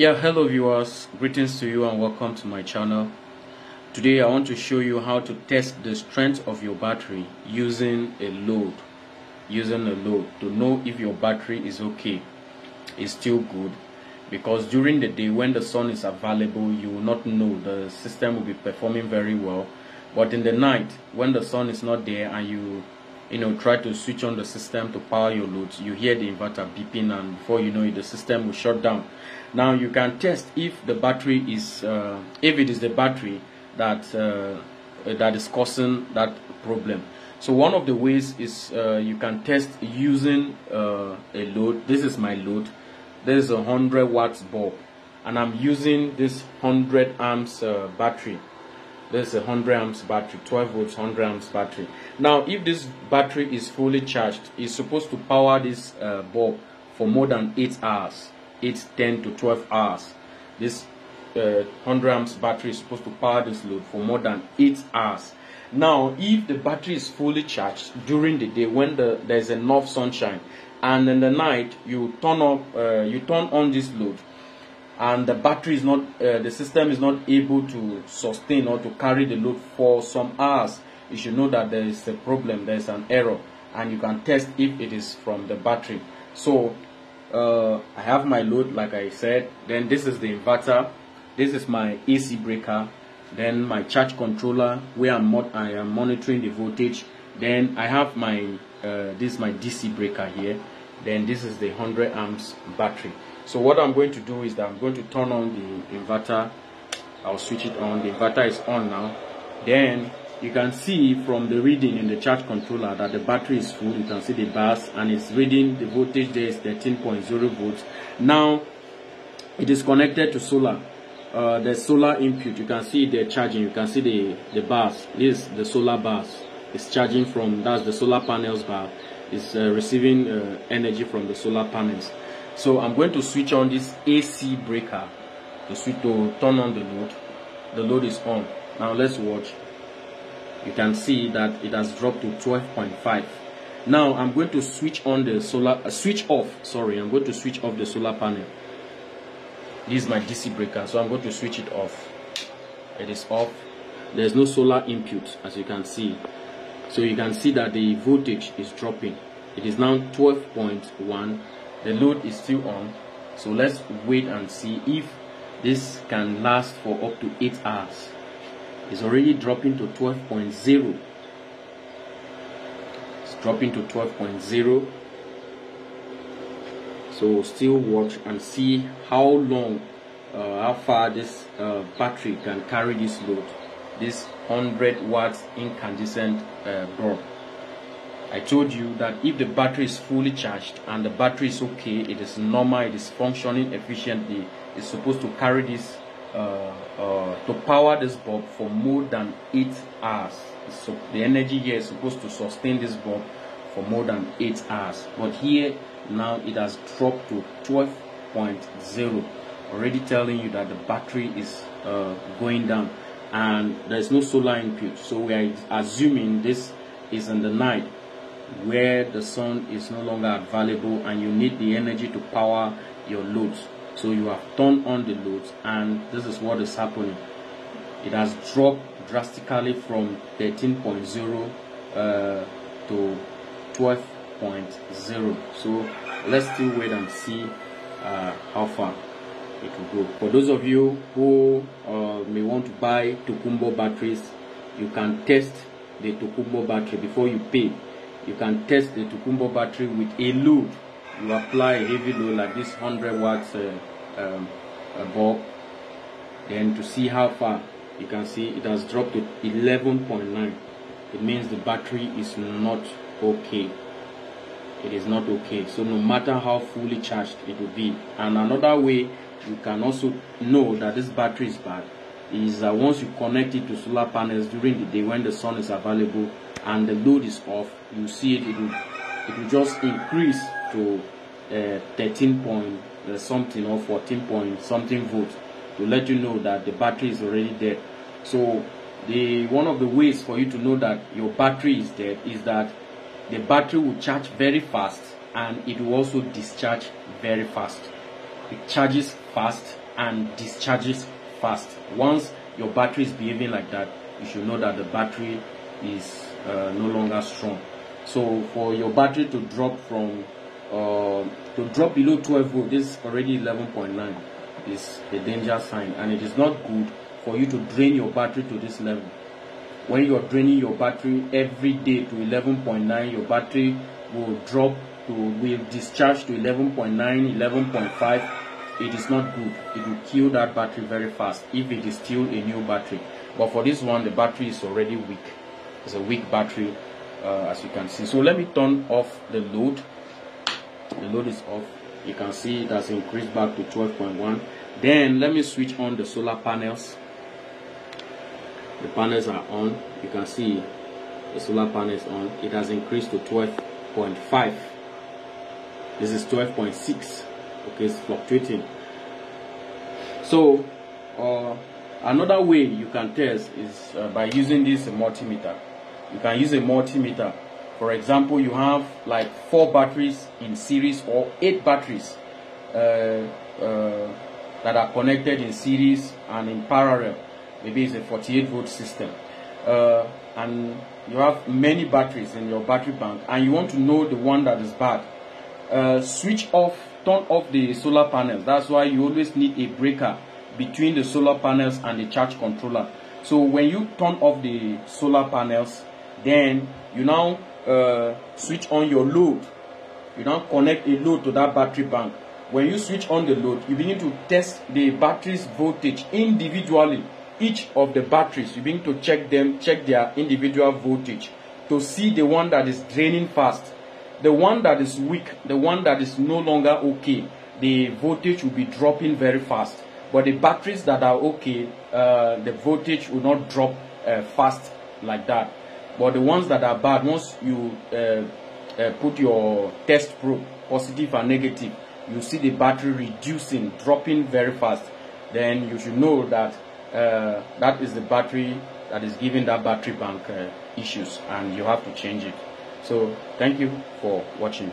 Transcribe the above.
Yeah, hello viewers, greetings to you and welcome to my channel. Today I want to show you how to test the strength of your battery using a load. Using a load to know if your battery is okay, is still good. Because during the day when the sun is available, you will not know the system will be performing very well. But in the night, when the sun is not there and you you know try to switch on the system to power your loads. You hear the inverter beeping and before you know it the system will shut down. Now you can test if the battery is uh, if it is the battery that uh, that is causing that problem. So one of the ways is uh, you can test using uh, a load. This is my load. This is a 100 watts bulb and i'm using this 100 amps uh, battery this is a 100 amps battery 12 volts 100 amps battery. Now if this battery is fully charged it's supposed to power this uh, bulb for more than 8 hours 8 10 to 12 hours. This uh, 100 amps battery is supposed to power this load for more than 8 hours. Now if the battery is fully charged during the day when the, there's enough sunshine and in the night you turn up uh, you turn on this load and the battery is not uh, the system is not able to sustain or to carry the load for some hours. You should know that there is a problem there is an error and you can test if it is from the battery. So uh, I have my load like I said. Then this is the inverter. This is my AC breaker. Then my charge controller where I'm I am monitoring the voltage. Then I have my uh, this is my DC breaker here. Then this is the 100 amps battery so what I'm going to do is that I'm going to turn on the inverter. I'll switch it on. The inverter is on now. Then you can see from the reading in the charge controller that the battery is full. You can see the bars and it's reading the voltage there is 13.0 volts. Now it is connected to solar. Uh, the solar input you can see the charging. You can see the the bars this is the solar bars it's charging from that's the solar panels bar. Is uh, receiving uh, energy from the solar panels so I'm going to switch on this AC breaker to switch to turn on the load. The load is on. Now let's watch. You can see that it has dropped to 12.5. Now I'm going to switch on the solar uh, switch off. Sorry, I'm going to switch off the solar panel. This is my DC breaker, so I'm going to switch it off. It is off. There's no solar input as you can see. So you can see that the voltage is dropping. It is now 12.1 the load is still on so let's wait and see if this can last for up to 8 hours. It's already dropping to 12.0 it's dropping to 12.0 so still watch and see how long uh, how far this uh, battery can carry this load. This 100 watts incandescent uh, bulb I told you that if the battery is fully charged and the battery is okay, it is normal, it is functioning efficiently, it's supposed to carry this, uh, uh, to power this bulb for more than 8 hours. So the energy here is supposed to sustain this bulb for more than 8 hours. But here, now it has dropped to 12.0, already telling you that the battery is uh, going down and there is no solar input. So we are assuming this is in the night where the sun is no longer available and you need the energy to power your loads. So you have turned on the loads and this is what is happening. It has dropped drastically from 13.0 uh, to 12.0 so let's still wait and see uh, how far it will go. For those of you who uh, may want to buy Tokunbo batteries you can test the Tokunbo battery before you pay you can test the Tokunbo battery with a load. You apply a heavy load like this 100 watts uh, um, bulb. Then to see how far, you can see it has dropped to 11.9. It means the battery is not okay. It is not okay. So no matter how fully charged it will be. And another way you can also know that this battery is bad is that once you connect it to solar panels during the day when the sun is available and the load is off you see it it will, it will just increase to uh, 13 point uh, something or 14 point something volt to let you know that the battery is already dead so the one of the ways for you to know that your battery is dead is that the battery will charge very fast and it will also discharge very fast it charges fast and discharges fast. Once your battery is behaving like that, you should know that the battery is uh, no longer strong. So for your battery to drop from uh, to drop below 12 volt, this is already 11.9 is a danger sign. And it is not good for you to drain your battery to this level. When you are draining your battery every day to 11.9, your battery will drop to will discharge to 11.9, 11.5 it is not good. It will kill that battery very fast if it is still a new battery. But for this one the battery is already weak it's a weak battery uh, as you can see. So let me turn off the load. The load is off. You can see it has increased back to 12.1 then let me switch on the solar panels. The panels are on. You can see the solar panels on. It has increased to 12.5 this is 12.6 okay it's fluctuating. So uh, another way you can test is uh, by using this multimeter you can use a multimeter. For example you have like four batteries in series or eight batteries uh, uh that are connected in series and in parallel. Maybe it's a 48 volt system. Uh, and you have many batteries in your battery bank and you want to know the one that is bad uh, switch off turn off the solar panels. That's why you always need a breaker between the solar panels and the charge controller. So when you turn off the solar panels then you now uh, switch on your load you now connect a load to that battery bank when you switch on the load you begin to test the battery's voltage individually each of the batteries you begin to check them check their individual voltage to see the one that is draining fast the one that is weak, the one that is no longer okay, the voltage will be dropping very fast. But the batteries that are okay, uh, the voltage will not drop uh, fast like that. But the ones that are bad, once you uh, uh put your test probe, positive and negative, you see the battery reducing, dropping very fast. Then you should know that uh, that is the battery that is giving that battery bank uh, issues and you have to change it. So thank you for watching.